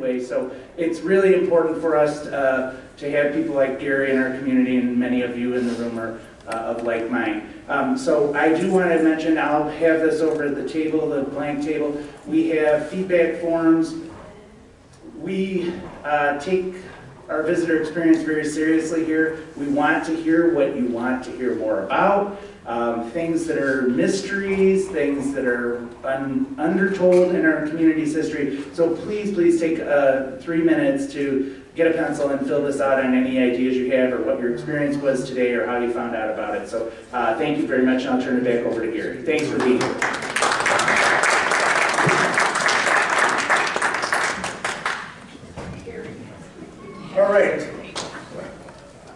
way. So it's really important for us uh, to have people like Gary in our community, and many of you in the room are uh, of like mind. Um, So I do want to mention, I'll have this over at the table, the blank table. We have feedback forms. We uh, take our visitor experience very seriously here. We want to hear what you want to hear more about, um, things that are mysteries, things that are un- undertold in our community's history. So please, please take uh, three minutes to get a pencil and fill this out on any ideas you have or what your experience was today or how you found out about it. So uh, thank you very much, and I'll turn it back over to Gary. Thanks for being here. All right.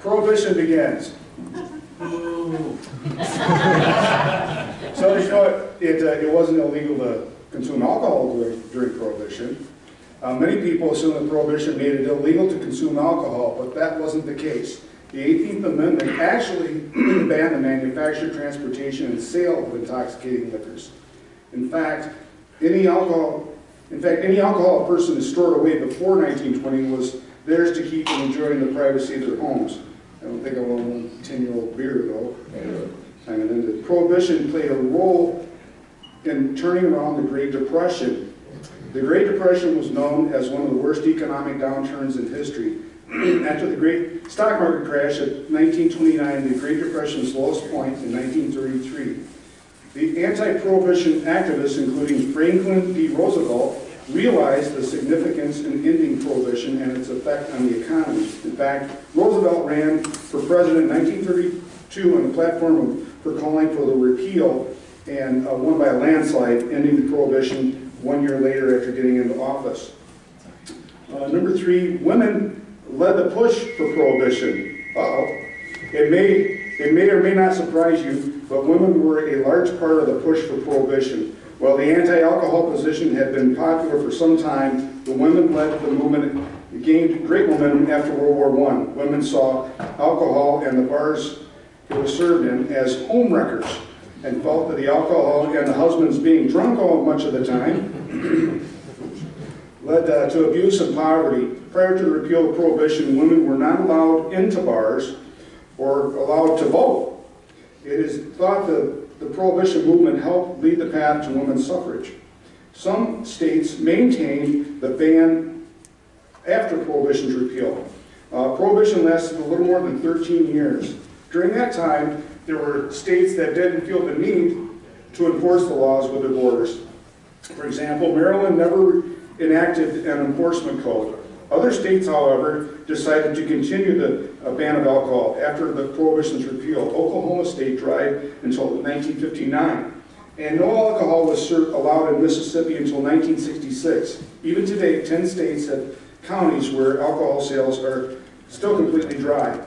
Prohibition begins. So, you know, what? It, uh, it wasn't illegal to consume alcohol during, during Prohibition. Uh, many people assume that Prohibition made it illegal to consume alcohol, but that wasn't the case. The 18th Amendment actually banned the manufacture, transportation, and sale of intoxicating liquors. In fact, any alcohol, in fact, any alcohol a person is stored away before 1920 was theirs to keep and enjoy in the privacy of their homes. I don't think I want one 10-year-old beer, though. I mean, the Prohibition played a role in turning around the Great Depression. The Great Depression was known as one of the worst economic downturns in history. After the great stock market crash of 1929, the Great Depression's lowest point in 1933, the anti-prohibition activists, including Franklin D. Roosevelt, realized the significance in ending prohibition and its effect on the economy. In fact, Roosevelt ran for president in 1932 on the platform for calling for the repeal and uh, won by a landslide, ending the prohibition one year later after getting into office. Uh, number three, women led the push for prohibition. Uh-oh. It may, it may or may not surprise you, but women were a large part of the push for prohibition. While the anti-alcohol position had been popular for some time, the women led the movement, gained great momentum after World War I. Women saw alcohol and the bars it was served in as home wreckers and felt that the alcohol and the husbands being drunk all much of the time led uh, to abuse and poverty. Prior to the repeal of prohibition, women were not allowed into bars or allowed to vote. It is thought that the prohibition movement helped lead the path to women's suffrage. Some states maintained the ban after prohibition's repeal. Uh, prohibition lasted a little more than 13 years. During that time, there were states that didn't feel the need to enforce the laws with their borders. For example, Maryland never enacted an enforcement code. Other states, however, decided to continue the uh, ban of alcohol after the prohibition's repeal. Oklahoma State tried until 1959. And no alcohol was allowed in Mississippi until 1966. Even today, 10 states have counties where alcohol sales are still completely dry.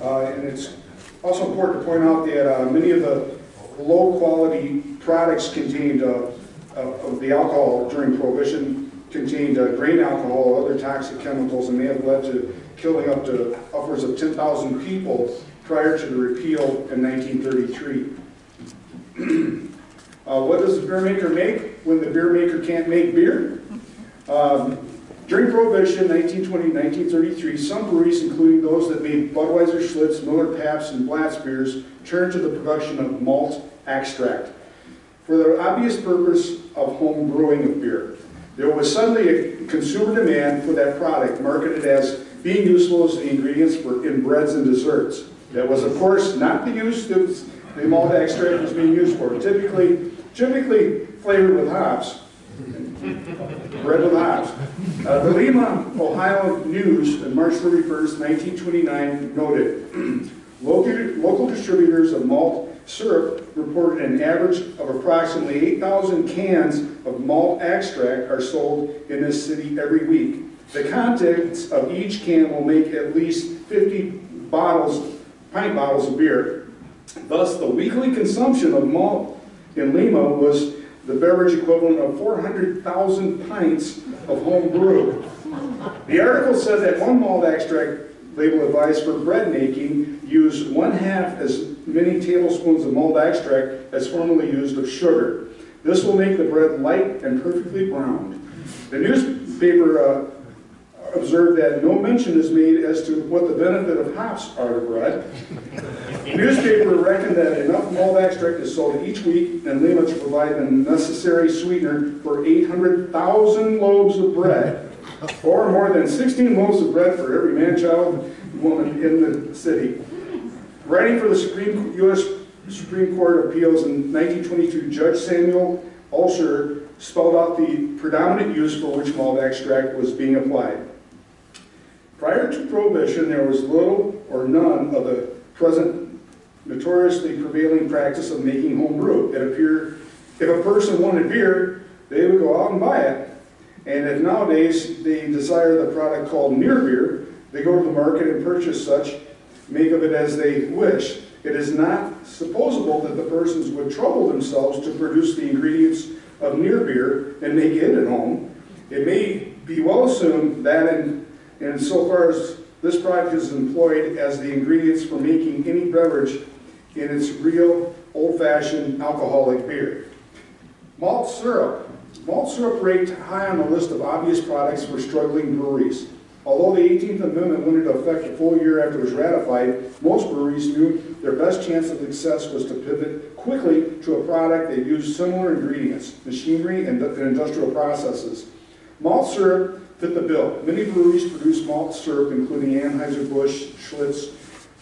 Uh, and it's also important to point out that uh, many of the low-quality products contained uh, of of the alcohol during Prohibition contained uh, grain alcohol or other toxic chemicals and may have led to killing up to upwards of 10,000 people prior to the repeal in 1933. Uh, What does the beer maker make when the beer maker can't make beer? Um, During Prohibition, 1920, 1933, some breweries, including those that made Budweiser, Schlitz, Miller, Pabst, and Blatz beers, turned to the production of malt extract for the obvious purpose of home brewing of beer. There was suddenly a consumer demand for that product, marketed as being useful as the ingredients for in breads and desserts. That was, of course, not the use that the malt extract was being used for. Typically, typically flavored with hops. Bread hops. Uh, the Lima, Ohio News on March 31st, 1929 noted, local, local distributors of malt syrup reported an average of approximately 8,000 cans of malt extract are sold in this city every week. The contents of each can will make at least 50 bottles, pint bottles of beer. Thus, the weekly consumption of malt in Lima was the beverage equivalent of 400,000 pints of home brew. The article says that one malt extract label advised for bread making use one half as many tablespoons of malt extract as formerly used of sugar. This will make the bread light and perfectly browned. The newspaper uh, observed that no mention is made as to what the benefit of hops are to bread. Newspaper reckoned that enough malt extract is sold each week in Lima to provide the necessary sweetener for 800,000 loaves of bread, or more than 16 loaves of bread for every man, child, and woman in the city. Writing for the Supreme, U.S. Supreme Court of Appeals in 1922, Judge Samuel Alschuler spelled out the predominant use for which malt extract was being applied. Prior to Prohibition, there was little or none of the present notoriously prevailing practice of making home brew. It appeared, if a person wanted beer, they would go out and buy it. And if nowadays they desire the product called near beer, they go to the market and purchase such, make of it as they wish. It is not supposable that the persons would trouble themselves to produce the ingredients of near beer and make it at home. It may be well assumed that in, in so far as this product is employed as the ingredients for making any beverage in its real old-fashioned alcoholic beer. Malt syrup. Malt syrup ranked high on the list of obvious products for struggling breweries. Although the 18th Amendment went into effect a full year after it was ratified, most breweries knew their best chance of success was to pivot quickly to a product that used similar ingredients, machinery, and and industrial processes. Malt syrup fit the bill. Many breweries produce malt syrup, including Anheuser-Busch, Schlitz,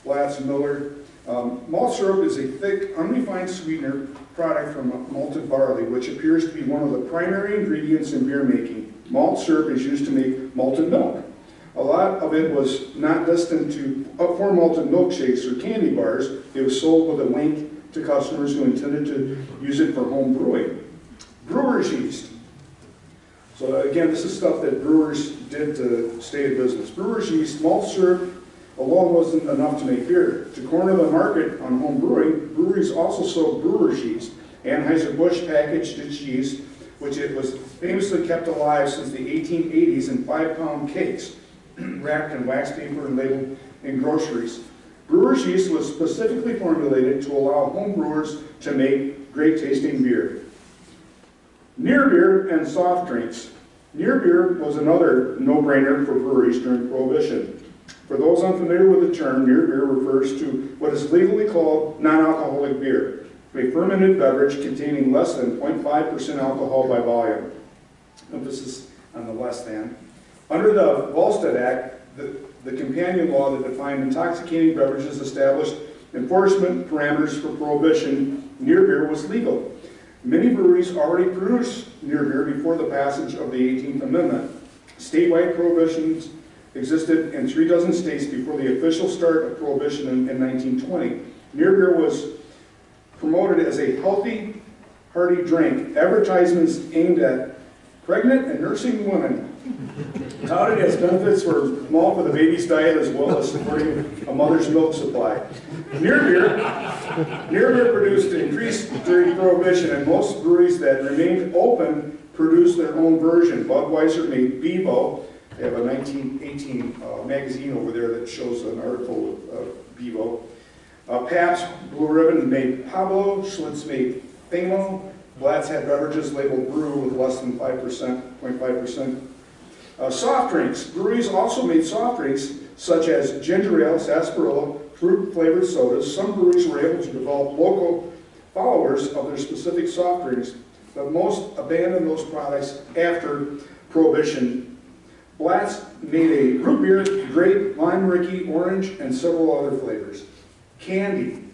Blatz, Miller. Um, Malt syrup is a thick, unrefined sweetener product from malted barley, which appears to be one of the primary ingredients in beer making. Malt syrup is used to make malted milk. A lot of it was not destined to, uh, for malted milkshakes or candy bars. It was sold with a wink to customers who intended to use it for home brewing. Brewer's yeast. So again, this is stuff that brewers did to stay in business. Brewer's yeast, malt syrup alone wasn't enough to make beer. To corner the market on home brewing, breweries also sold brewer's yeast. Anheuser-Busch packaged its yeast, which it was famously kept alive since the 1880s in five-pound cakes, wrapped in wax paper and labeled in groceries. Brewer's yeast was specifically formulated to allow home brewers to make great-tasting beer. Near beer and soft drinks. Near beer was another no-brainer for breweries during Prohibition. For those unfamiliar with the term, near beer refers to what is legally called non-alcoholic beer, a fermented beverage containing less than 0.5% alcohol by volume. Emphasis on the less than. Under the Volstead Act, the, the companion law that defined intoxicating beverages established enforcement parameters for prohibition, near beer was legal. Many breweries already produced near beer before the passage of the 18th Amendment. Statewide prohibitions existed in three dozen states before the official start of prohibition in, in 1920. Near beer was promoted as a healthy, hearty drink. Advertisements aimed at pregnant and nursing women touted as benefits for malt for the baby's diet as well as supporting a mother's milk supply. Near beer, near beer produced increased during Prohibition, and most breweries that remained open produced their own version. Budweiser made Bevo. They have a 1918 uh, magazine over there that shows an article of, of Bevo. Uh, Pabst Blue Ribbon made Pablo. Schlitz made Famo. Blatz had beverages labeled brew with less than 5%, 0.5%. Uh, soft drinks. Breweries also made soft drinks such as ginger ale, sarsaparilla, fruit-flavored sodas. Some breweries were able to develop local followers of their specific soft drinks, but most abandoned those products after Prohibition. Blatz made a root beer, grape, lime ricky, orange, and several other flavors. Candy.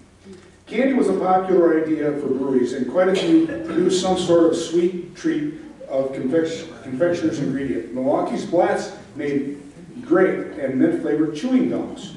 Candy was a popular idea for breweries, and quite a few produced some sort of sweet treat of confection, confectioner's ingredient. Milwaukee's Blatz made grape and mint flavored chewing gums.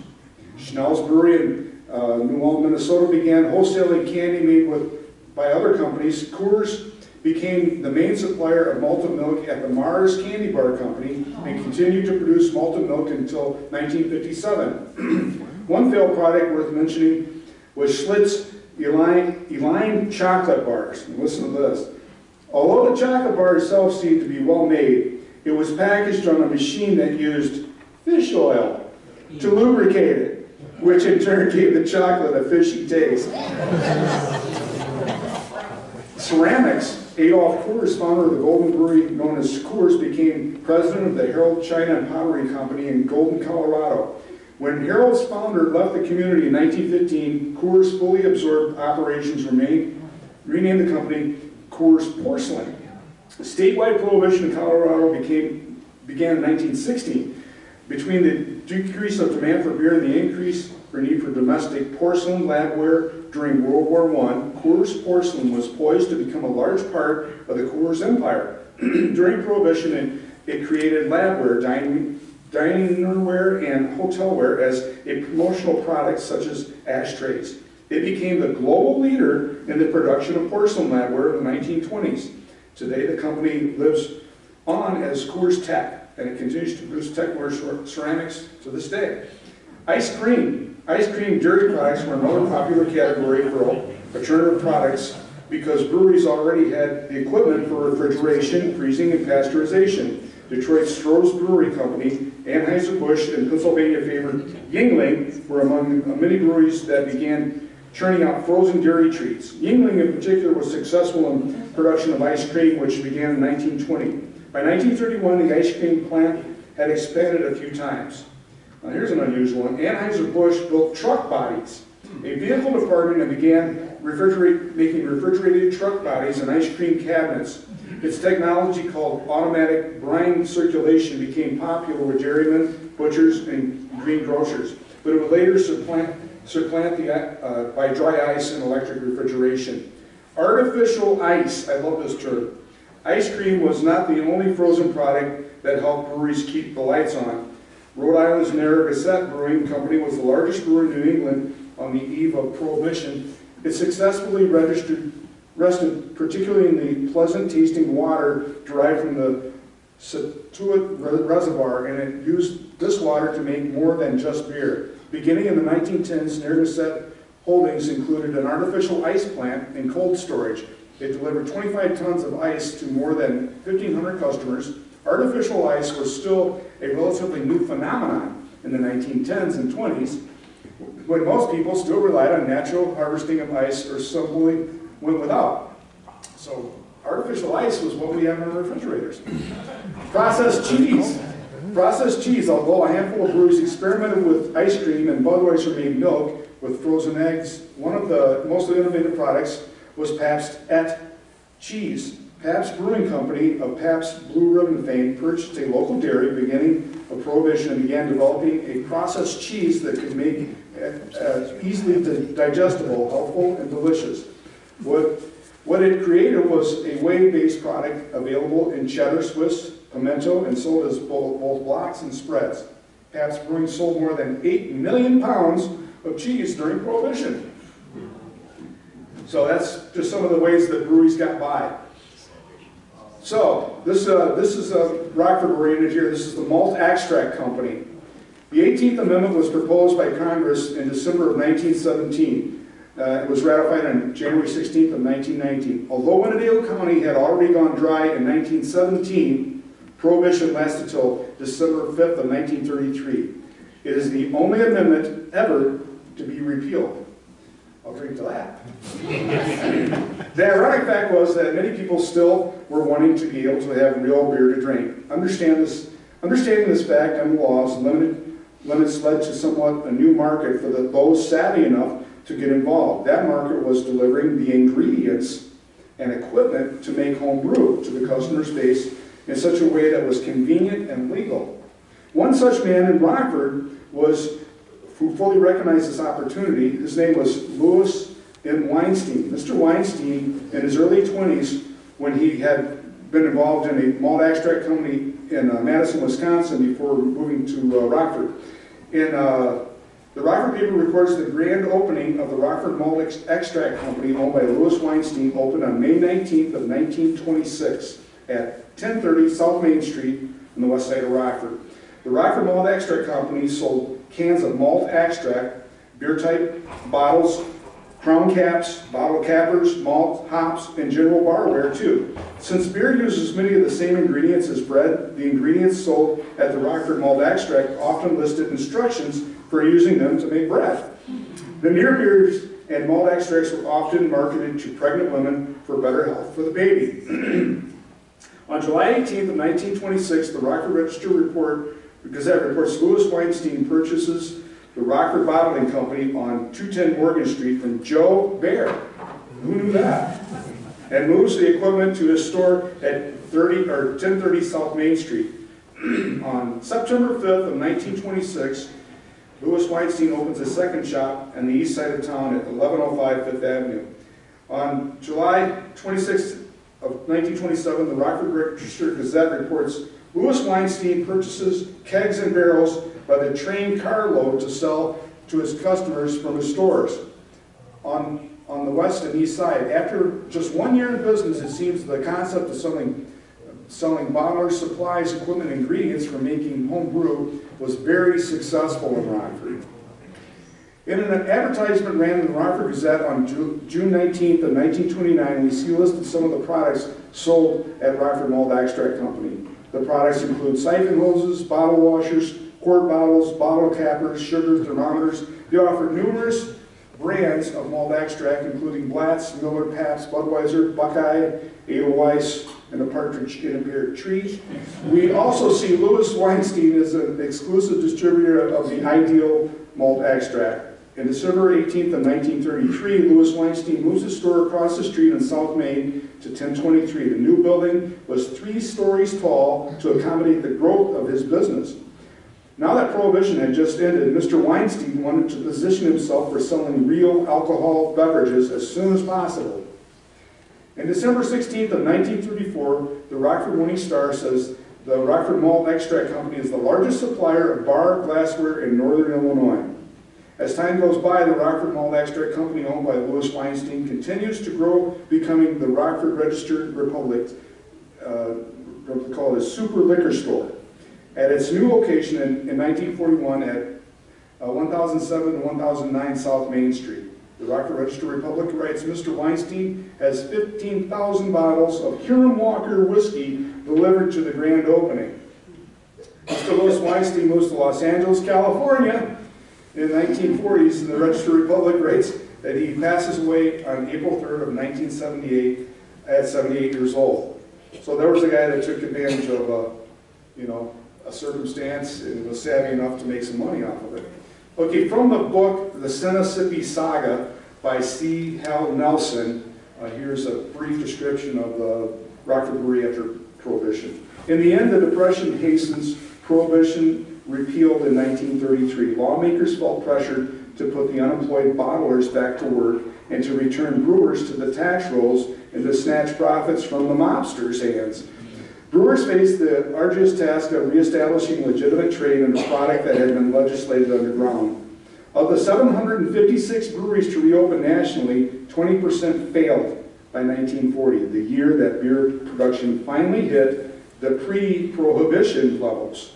Schell's Brewery in uh, New Ulm, Minnesota began wholesaling candy made with by other companies. Coors became the main supplier of malted milk at the Mars Candy Bar Company and continued to produce malted milk until 1957. One failed product worth mentioning was Schlitz Eline, Eline chocolate bars. Listen to this. Although the chocolate bar itself seemed to be well made, it was packaged on a machine that used fish oil to lubricate it, which in turn gave the chocolate a fishy taste. Ceramics. Adolf Coors, founder of the Golden Brewery known as Coors, became president of the Herold China and Pottery Company in Golden, Colorado. When Herold's founder left the community in 1915, Coors fully absorbed operations, remained, renamed the company Coors Porcelain. Statewide prohibition in Colorado became, began in 1916. Between the decrease of demand for beer and the increase for need for domestic porcelain labware during World War I, Coors Porcelain was poised to become a large part of the Coors empire. during Prohibition, it, it created labware, dining, dinerware, and hotelware as a promotional product such as ashtrays. It became the global leader in the production of porcelain labware in the 1920s. Today, the company lives on as CoorsTek, and it continues to produce techware ceramics to this day. Ice cream. Ice cream dairy products were another popular category for alternative products because breweries already had the equipment for refrigeration, freezing, and pasteurization. Detroit's Stroh's Brewery Company, Anheuser-Busch, and Pennsylvania favorite Yuengling were among many breweries that began churning out frozen dairy treats. Yuengling in particular was successful in production of ice cream, which began in 1920. By 1931, the ice cream plant had expanded a few times. Now here's an unusual one. Anheuser-Busch built truck bodies, a vehicle department that began refrigerate, making refrigerated truck bodies and ice cream cabinets. Its technology called automatic brine circulation became popular with dairymen, butchers, and green grocers, but it would later supplant, supplant the, uh, by dry ice and electric refrigeration. Artificial ice, I love this term. Ice cream was not the only frozen product that helped breweries keep the lights on. Rhode Island's Narragansett Brewing Company was the largest brewer in New England on the eve of Prohibition. It successfully registered, rested particularly in the pleasant tasting water derived from the Scituate Reservoir, and it used this water to make more than just beer. Beginning in the 1910s, Narragansett Holdings included an artificial ice plant and cold storage. It delivered 25 tons of ice to more than 1,500 customers. Artificial ice was still a relatively new phenomenon in the 1910s and 20s, when most people still relied on natural harvesting of ice or simply went without. So artificial ice was what we have in our refrigerators. Processed cheese. Processed cheese, although a handful of breweries experimented with ice cream and Budweiser made milk with frozen eggs, one of the most innovative products was Pabst Et Cheese. Pabst Brewing Company of Pabst Blue Ribbon fame purchased a local dairy beginning of Prohibition and began developing a processed cheese that could make uh, easily digestible, helpful, and delicious. What, what it created was a whey-based product available in cheddar, Swiss, pimento, and sold as both, both blocks and spreads. Pabst Brewing sold more than 8 million pounds of cheese during Prohibition. So that's just some of the ways that breweries got by. So this, uh, this is a Rockford oriented here. This is the Malt Extract Company. The 18th Amendment was proposed by Congress in December of 1917. Uh, it was ratified on January 16th of 1919. Although Winnebago County had already gone dry in 1917, Prohibition lasted until December 5th of 1933. It is the only amendment ever to be repealed. I'll drink to that. the ironic fact was that many people still were wanting to be able to have real beer to drink. Understand this, understanding this fact and laws limited, limits led to somewhat a new market for the, those savvy enough to get involved. That market was delivering the ingredients and equipment to make home brew to the customer base in such a way that was convenient and legal. One such man in Rockford was who fully recognized this opportunity. His name was Louis M. Weinstein. Mr. Weinstein, in his early 20s, when he had been involved in a malt extract company in uh, Madison, Wisconsin, before moving to uh, Rockford. In, uh, the Rockford paper records the grand opening of the Rockford Malt Extract Company, owned by Louis Weinstein, opened on May 19th of 1926 at 1030 South Main Street in the west side of Rockford. The Rockford Malt Extract Company sold cans of malt extract, beer type bottles, crown caps, bottle cappers, malt, hops, and general barware too. Since beer uses many of the same ingredients as bread, the ingredients sold at the Rockford Malt Extract often listed instructions for using them to make bread. The near beers and malt extracts were often marketed to pregnant women for better health for the baby. On July 18th of 1926, the Rockford Register report, Gazette reports Louis Weinstein purchases the Rockford Bottling Company on 210 Morgan Street from Joe Bear. Who knew that? And moves the equipment to his store at 30 or 1030 South Main Street. on September 5th of 1926, Louis Weinstein opens a second shop on the east side of town at 1105 Fifth Avenue. On July 26th of 1927, the Rockford Register Gazette reports Louis Weinstein purchases kegs and barrels by the train carload to sell to his customers from his stores. On, on the west and east side, after just one year in business, it seems the concept of selling selling bottlers, supplies, equipment, and ingredients for making home brew was very successful in Rockford. In an advertisement ran in the Rockford Gazette on Ju- June 19th of 1929, we see listed some of the products sold at Rockford Malt Extract Company. The products include siphon hoses, bottle washers, quart bottles, bottle cappers, sugar thermometers. They offer numerous brands of malt extract, including Blatz, Miller, Pabst, Budweiser, Buckeye, Edelweiss, and a partridge in a pear tree. We also see Louis Weinstein as an exclusive distributor of the Ideal malt extract. In December 18th of 1933, Louis Weinstein moves his store across the street in South Main to 1023. The new building was three stories tall to accommodate the growth of his business. Now that Prohibition had just ended, Mr. Weinstein wanted to position himself for selling real alcohol beverages as soon as possible. In December 16th of 1934, the Rockford Morning Star says the Rockford Malt Extract Company is the largest supplier of bar glassware in northern Illinois. As time goes by, the Rockford Malt Extract Company, owned by Louis Weinstein, continues to grow, becoming the Rockford Registered Republic, uh, called a super liquor store. At its new location in, in 1941 at uh, 1007 to 1009 South Main Street. The Rockford Register Republic writes, Mr. Weinstein has 15,000 bottles of Hiram Walker whiskey delivered to the grand opening. Mr. Louis Weinstein moves to Los Angeles, California in the 1940s, and the Register Republic writes that he passes away on April 3rd of 1978 at 78 years old. So there was a guy that took advantage of, uh, you know, a circumstance and was savvy enough to make some money off of it. Okay, from the book, The Sinnissippi Saga by C. Hal Nelson, uh, here's a brief description of the Rockford Brewery after Prohibition. In the end, the Depression hastens, Prohibition repealed in 1933. Lawmakers felt pressured to put the unemployed bottlers back to work and to return brewers to the tax rolls and to snatch profits from the mobsters' hands. Brewers faced the arduous task of reestablishing legitimate trade in a product that had been legislated underground. Of the 756 breweries to reopen nationally, 20% failed by 1940, the year that beer production finally hit the pre-prohibition levels.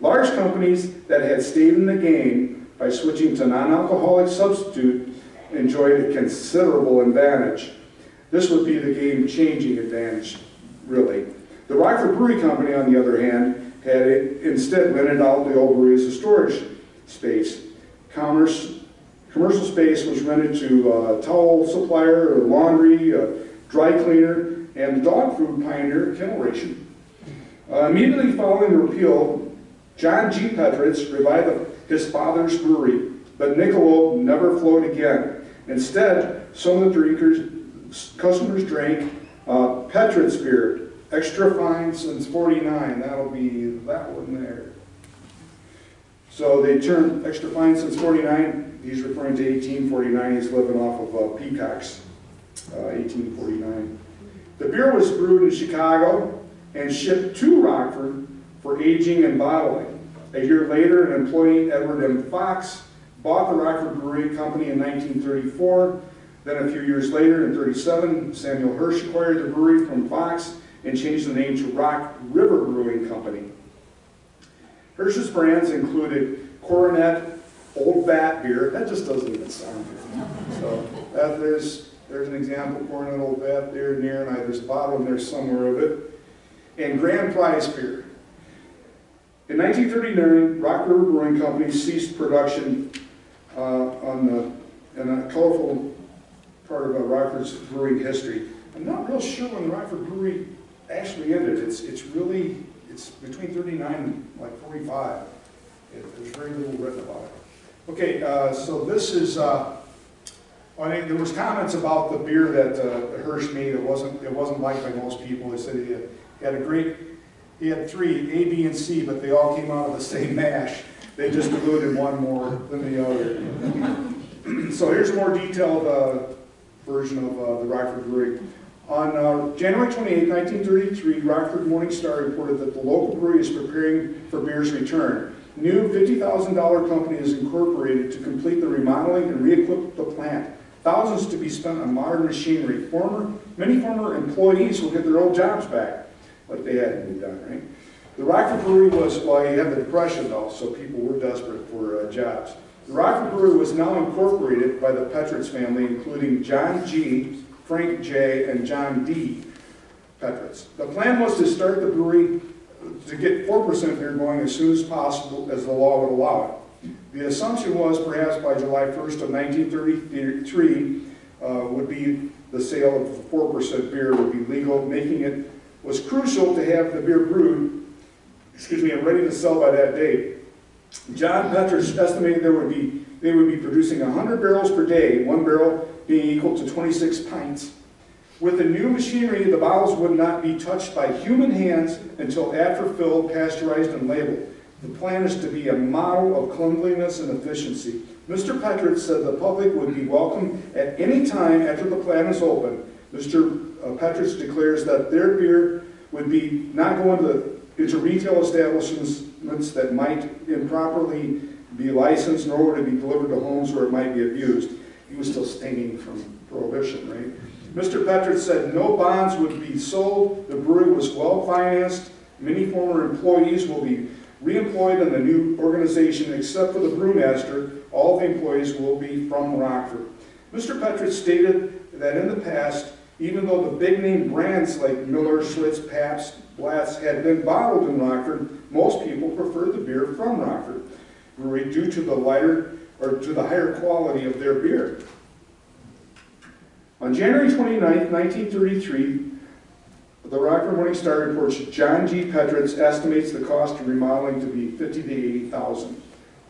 Large companies that had stayed in the game by switching to non-alcoholic substitute enjoyed a considerable advantage. This would be the game-changing advantage, really. The Rockford Brewery Company, on the other hand, had instead rented out the old brewery as a storage space. Commerce, commercial space was rented to a towel supplier, a laundry, a dry cleaner, and the dog food pioneer, Kennel Ration. Uh, immediately following the repeal, John G. Petritz revived his father's brewery, but Michelob never flowed again. Instead, some of the drinkers, customers drank uh, Petritz beer, extra fine since 49. That'll be that one there. So they turned extra fine since 49. He's referring to 1849. He's living off of uh, Peacocks, uh, 1849. The beer was brewed in Chicago and shipped to Rockford for aging and bottling. A year later, an employee, Edward M. Fox, bought the Rockford Brewery Company in 1934. Then a few years later, in 37, Samuel Hirsch acquired the brewery from Fox and changed the name to Rock River Brewing Company. Hirsch's brands included Coronet, Old Bat beer. That just doesn't even sound good. So that, there's, there's an example, Coronet Old Bat beer near, and I, there's a bottle in there somewhere of it. And Grand Prize beer. In 1939, Rock River Brewing Company ceased production uh, on the and a colorful part of uh, Rockford's brewing history. I'm not real sure when the Rockford Brewery actually ended. It's, it's really, it's between 39 and like 45. It- There's very little written about it. Okay, uh, so this is, uh, I mean, there was comments about the beer that uh, Hirsch made. It wasn't, it wasn't liked by most people. They said he had a great, he had three, A, B, and C, but they all came out of the same mash. They just diluted one more than the other. So here's a more detailed uh, version of uh, the Rockford Brewery. On uh, January 28, 1933, Rockford Morning Star reported that the local brewery is preparing for beer's return. New $50,000 company is incorporated to complete the remodeling and re-equip the plant. Thousands to be spent on modern machinery. Former, many former employees will get their old jobs back, like they had to be done, right? The Rockford Brewery was, well, you had the Depression though, so people were desperate for uh, jobs. The Rockford Brewery was now incorporated by the Petritz family, including John G., Frank J., and John D. Petritz. The plan was to start the brewery to get 4% beer going as soon as possible, as the law would allow it. The assumption was perhaps by July 1st of 1933 uh, would be the sale of 4% beer would be legal, making it was crucial to have the beer brewed, excuse me, and ready to sell by that date. John Petritz estimated there would be, they would be producing 100 barrels per day, one barrel being equal to 26 pints. With the new machinery, the bottles would not be touched by human hands until after filled, pasteurized, and labeled. The plan is to be a model of cleanliness and efficiency. Mr. Petritz said the public would be welcome at any time after the plant is open. Mr. Uh, Petritz declares that their beer would be not going to, into retail establishments that might improperly be licensed, nor would it be delivered to homes where it might be abused. He was still stinging from prohibition, right? Mr. Petritz said no bonds would be sold, the brewery was well-financed, many former employees will be reemployed in the new organization except for the brewmaster, all the employees will be from Rockford. Mr. Petritz stated that in the past, even though the big-name brands like Miller, Schlitz, Pabst, Blatz had been bottled in Rockford, most people preferred the beer from Rockford Brewery due to the lighter, or to the higher quality of their beer. On January 29, 1933, the Rockford Morning Star reports John G. Petritz estimates the cost of remodeling to be 50 to 80,000.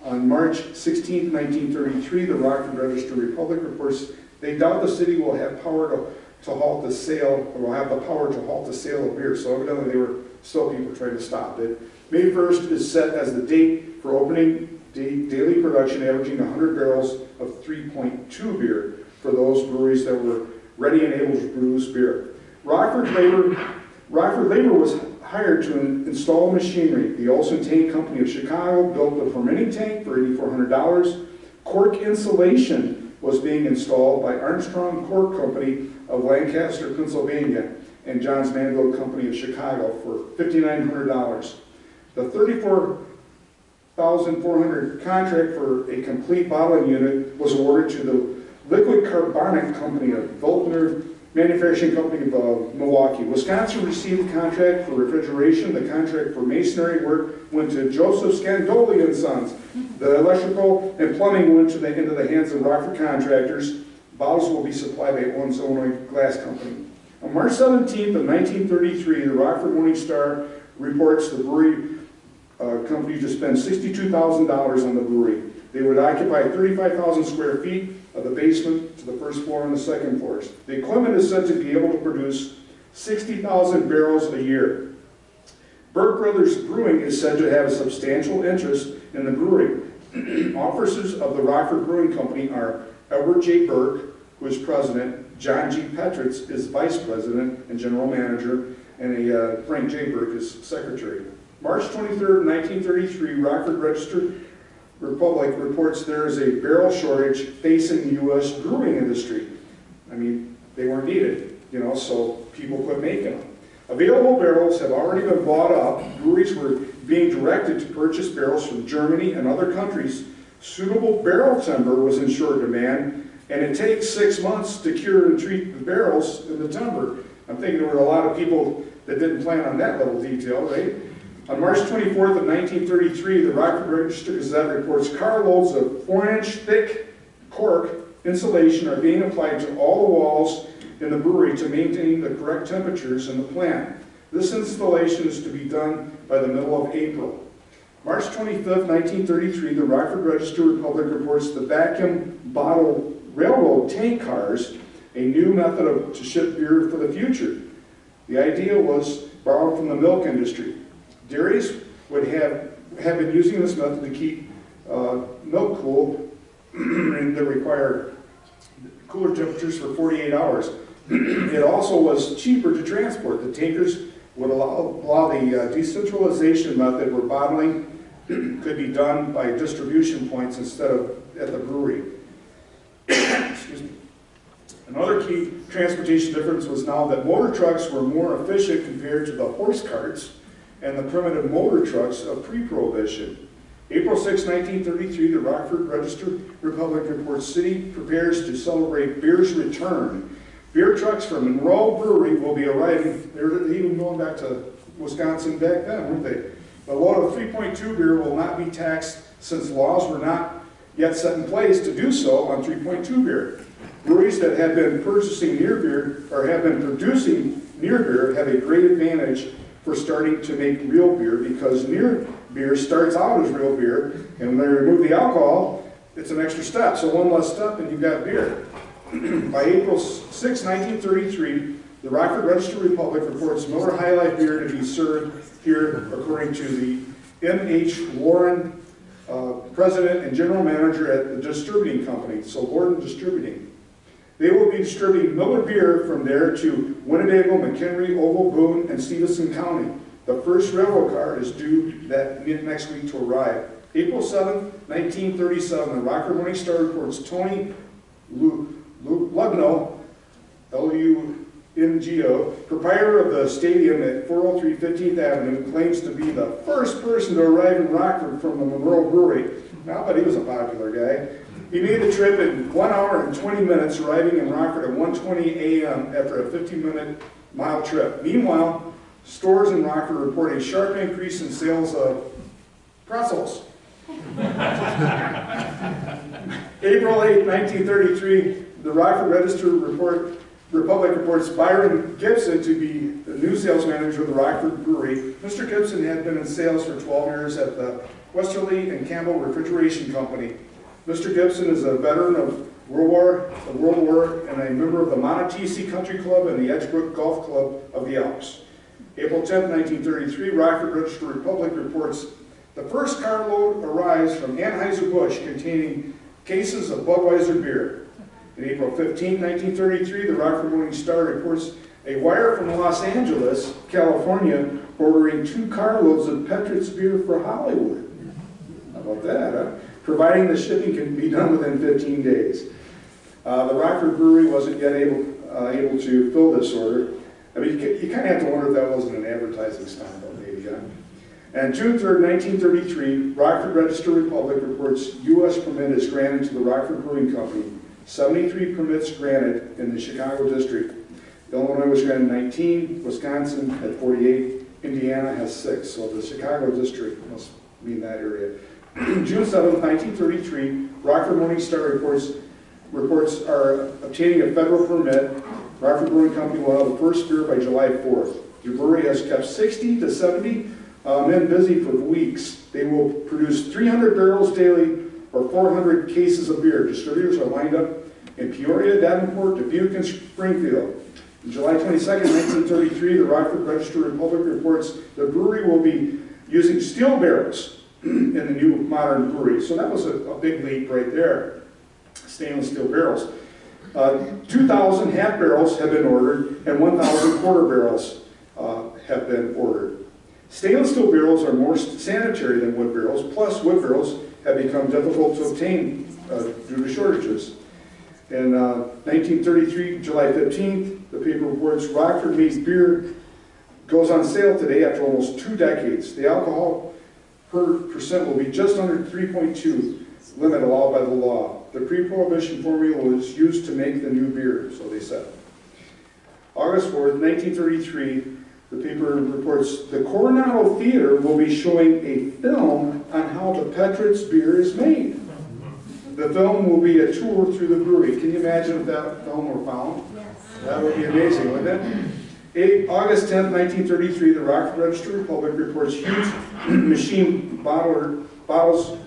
On March 16, 1933, the Rockford Register Republic reports they doubt the city will have power to, to halt the sale, or will have the power to halt the sale of beer. So evidently, they were still people trying to stop it. May 1st is set as the date for opening da- daily production, averaging 100 barrels of 3.2 beer for those breweries that were ready and able to produce beer. Rockford Labor, Rockford Labor was hired to in- install machinery. The Olson Tank Company of Chicago built the fermenting tank for $8,400. Cork insulation was being installed by Armstrong Cork Company of Lancaster, Pennsylvania, and Johns Manville Company of Chicago for $5,900. The 34,400 contract for a complete bottling unit was awarded to the Liquid Carbonic Company of Vilter Manufacturing Company of uh, Milwaukee. Wisconsin received the contract for refrigeration. The contract for masonry work went to Joseph Scandroli and Sons. The electrical and plumbing went to the, into the hands of Rockford contractors. Bottles will be supplied by Owens Illinois Glass Company. On March 17th of 1933, the Rockford Morning Star reports the brewery uh, company to spend $62,000 on the brewery. They would occupy 35,000 square feet of the basement to the first floor and the second floors. The equipment is said to be able to produce 60,000 barrels a year. Burke Brothers Brewing is said to have a substantial interest in the brewery. Officers of the Rockford Brewing Company are Edward J. Burke, who is president, John G. Petritz is vice president and general manager, and a, uh, Frank J. Burke is secretary. March 23rd, 1933, Rockford Register Republic reports there is a barrel shortage facing the U.S. brewing industry. I mean, they weren't needed, you know, so people quit making them. Available barrels have already been bought up. Breweries were being directed to purchase barrels from Germany and other countries. Suitable barrel timber was in short demand, and it takes six months to cure and treat the barrels and the timber. I'm thinking there were a lot of people that didn't plan on that little detail, right? On March 24th of 1933, the Rockford Register Gazette reports carloads of four-inch thick cork insulation are being applied to all the walls in the brewery to maintain the correct temperatures in the plant. This installation is to be done by the middle of April. March 25th, 1933, the Rockford Register Republic reports the vacuum bottle railroad tank cars, a new method of, to ship beer for the future. The idea was borrowed from the milk industry. Dairies would have, have been using this method to keep uh, milk cool and they require cooler temperatures for 48 hours. It also was cheaper to transport. The tankers would allow, allow the uh, decentralization method where bottling could be done by distribution points instead of at the brewery. Excuse me. Another key transportation difference was now that motor trucks were more efficient compared to the horse carts and the primitive motor trucks of pre-prohibition. April 6, 1933, the Rockford Register Republic reports city prepares to celebrate beer's return. Beer trucks from Monroe Brewery will be arriving, they're even going back to Wisconsin back then, weren't they? The load of 3.2 beer will not be taxed since laws were not yet set in place to do so on 3.2 beer. Breweries that have been purchasing near beer or have been producing near beer have a great advantage for starting to make real beer because near beer starts out as real beer, and when they remove the alcohol, it's an extra step. So one less step and you've got beer. By April 6, 1933, the Rockford Register Republic reports Miller High Life beer to be served here according to the M.H. Warren, uh, President and General Manager at the distributing company, so Warren Distributing. They will be distributing Miller beer from there to Winnebago, McHenry, Ogle, Boone, and Stephenson County. The first railroad car is due that next week to arrive. April 7, 1937, the Rockford Morning Star reports Tony Lu- Lu- Lugno, L-U-N-G-O, proprietor of the stadium at 403 15th Avenue, claims to be the first person to arrive in Rockford from the Monroe Brewery. Now, but he was a popular guy. He made the trip in 1 hour and 20 minutes, arriving in Rockford at 1:20 a.m. after a 50-minute mile trip. Meanwhile, stores in Rockford report a sharp increase in sales of pretzels. April 8, 1933, the Rockford Register report, Republic reports Byron Gibson to be the new sales manager of the Rockford Brewery. Mr. Gibson had been in sales for 12 years at the Westerlin and Campbell Refrigeration Company. Mr. Gibson is a veteran of World War, World War, and a member of the Mauh-Nah-Tee-See Country Club and the Edgebrook Golf Club of the Alps. April 10, 1933, Rockford Register Republic reports the first carload arrives from Anheuser-Busch containing cases of Budweiser beer. In April 15, 1933, the Rockford Morning Star reports a wire from Los Angeles, California, ordering two carloads of Petritz beer for Hollywood. How about that, huh? Providing the shipping can be done within 15 days. Uh, the Rockford Brewery wasn't yet able, uh, able to fill this order. I mean, you, you kind of have to wonder if that wasn't an advertising stunt, though, maybe, huh? And June 3rd, 1933, Rockford Register Republic reports U.S. permit is granted to the Rockford Brewing Company. 73 permits granted in the Chicago district. Illinois was granted 19, Wisconsin had 48, Indiana has six, so the Chicago district must be in that area. June 7, 1933, Rockford Morning Star reports, reports are obtaining a federal permit. Rockford Brewing Company will have the first beer by July 4th. The brewery has kept 60 to 70 uh, men busy for weeks. They will produce 300 barrels daily or 400 cases of beer. Distributors are lined up in Peoria, Davenport, Dubuque, and Springfield. On July 22, 1933, the Rockford Register Republic reports the brewery will be using steel barrels in the new modern brewery. So that was a, a big leap right there. Stainless steel barrels. Uh, 2,000 half barrels have been ordered and 1,000 quarter barrels uh, have been ordered. Stainless steel barrels are more sanitary than wood barrels, plus wood barrels have become difficult to obtain uh, due to shortages. In uh, 1933, July 15th, the paper reports Rockford Made beer goes on sale today after almost two decades. The alcohol per percent will be just under 3.2 limit allowed by the law. The pre-prohibition formula was used to make the new beer, so they said. August 4th, 1933, the paper reports the Coronado Theater will be showing a film on how the Petritz beer is made. The The film will be a tour through the brewery. Can you imagine if that film were found? Yes. That would be amazing, wouldn't it? August 10, nineteen thirty-three, the Rockford Register Republic reports huge machine bottler, bottles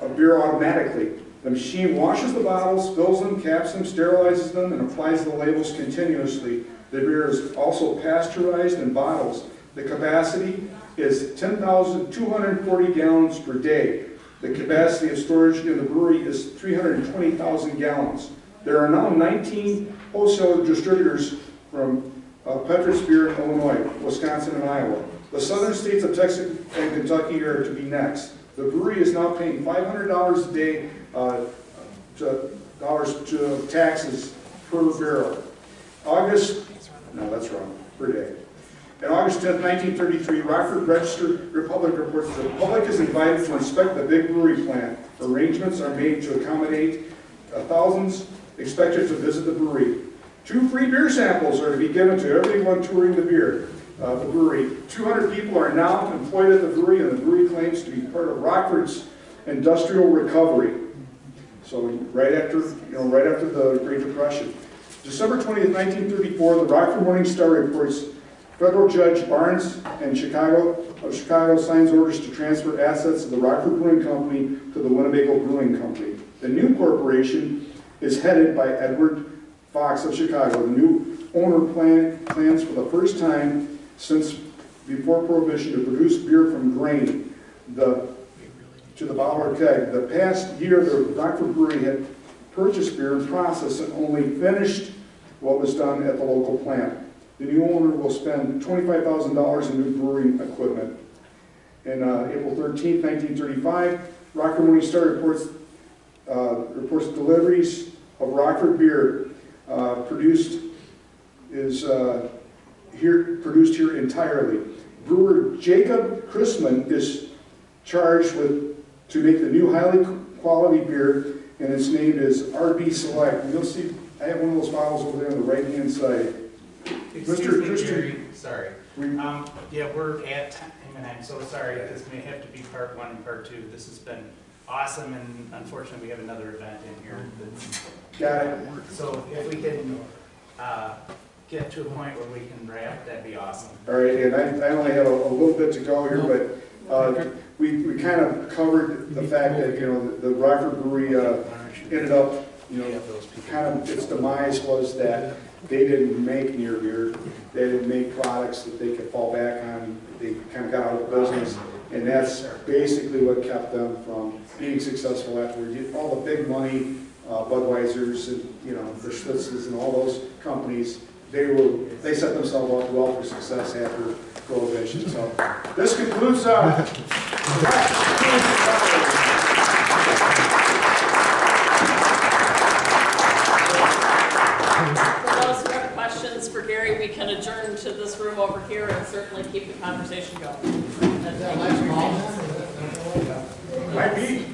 of beer automatically. The machine washes the bottles, fills them, caps them, sterilizes them, and applies the labels continuously. The beer is also pasteurized in bottles. The capacity is ten thousand two hundred and forty gallons per day. The capacity of storage in the brewery is three hundred and twenty thousand gallons. There are now nineteen wholesale distributors from Beer in Illinois, Wisconsin, and Iowa. The southern states of Texas and Kentucky are to be next. The brewery is now paying five hundred dollars a day, uh, to, dollars to taxes per barrel. August, no, that's wrong, per day. On August 10, nineteen thirty-three, Rockford Register Republic reports that the public is invited to inspect the big brewery plant. Arrangements are made to accommodate uh, thousands expected to visit the brewery. Two free beer samples are to be given to everyone touring the beer, uh, the brewery. Two hundred people are now employed at the brewery, and the brewery claims to be part of Rockford's industrial recovery. So right after, you know, right after the Great Depression. December twentieth, nineteen thirty-four, the Rockford Morning Star reports Federal Judge Barnes and Chicago, of Chicago signs orders to transfer assets of the Rockford Brewing Company to the Winnebago Brewing Company. The new corporation is headed by Edward Fox of Chicago. The new owner plan, plans for the first time since before Prohibition to produce beer from grain the, to the bottle or keg. The past year, the Rockford Brewery had purchased beer and processed and only finished what was done at the local plant. The new owner will spend $25,000 in new brewing equipment. In uh, April 13, 1935, Rockford Morning Star reports, uh, reports deliveries of Rockford beer produced is uh, here produced here entirely. Brewer Jacob Chrisman is charged with to make the new highly quality beer, and its name is RB Select. And you'll see, I have one of those bottles over there on the right hand side. Excuse Mr. Christian. Sorry. Um, yeah, we're at time, and I'm so sorry, this may have to be part one and part two. This has been awesome, and unfortunately, we have another event in here. that's- Got it. So if we can, uh, get to a point where we can wrap, that'd be awesome. All right, and I, I only have a, a little bit to go here, but, uh, we, we kind of covered the fact that, you know, the Rockford Brewery, uh, ended up, you know, kind of, its demise was that they didn't make near beer. They didn't make products that they could fall back on. They kind of got out of business. And that's basically what kept them from being successful afterward. All the big money, uh, Budweiser's and, you know, the Schlitzes and all those companies, they were, they set themselves up well for success after Prohibition. So this concludes, uh, For those who have questions for Gary, we can adjourn to this room over here and certainly keep the conversation going. And thank you for your time. might be.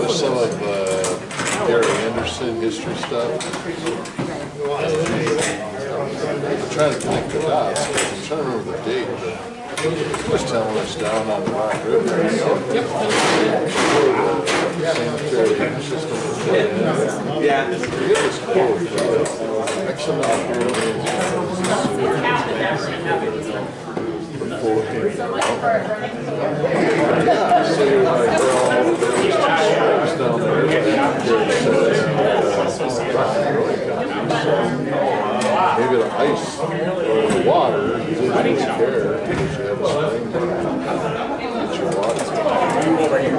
got some of uh, Gary Anderson history stuff. I'm trying to connect the dots, I'm trying to remember the date, but he was telling us down on the Rock River. Cemetery system. Yeah. It was cool. X amount of years. Before it So Maybe the ice or the water, you didn't you.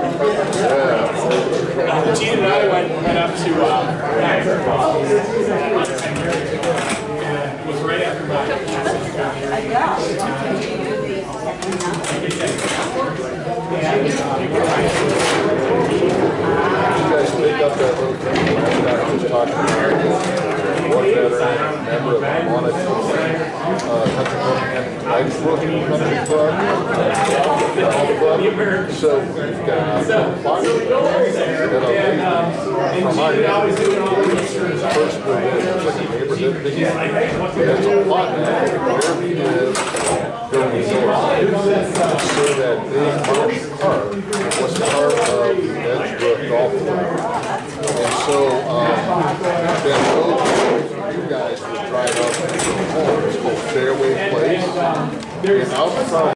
Yeah. Gene and I went, went up to, uh, Niagara Falls. It was right after my. You guys pick up that little thing last guy was talking about, one veteran, member of the Monmouth, uh, country club, Knightsbrook Country Club. uh, Club. So we've got a plot. Got from our neighborhood, first it's like a neighborhood thing. That's a plot now, where we live, going north. So that big marsh park was part of Edgebrook Golf Club. And so, um, then those, you guys would drive up to the home, it's called Fairway Place. And out front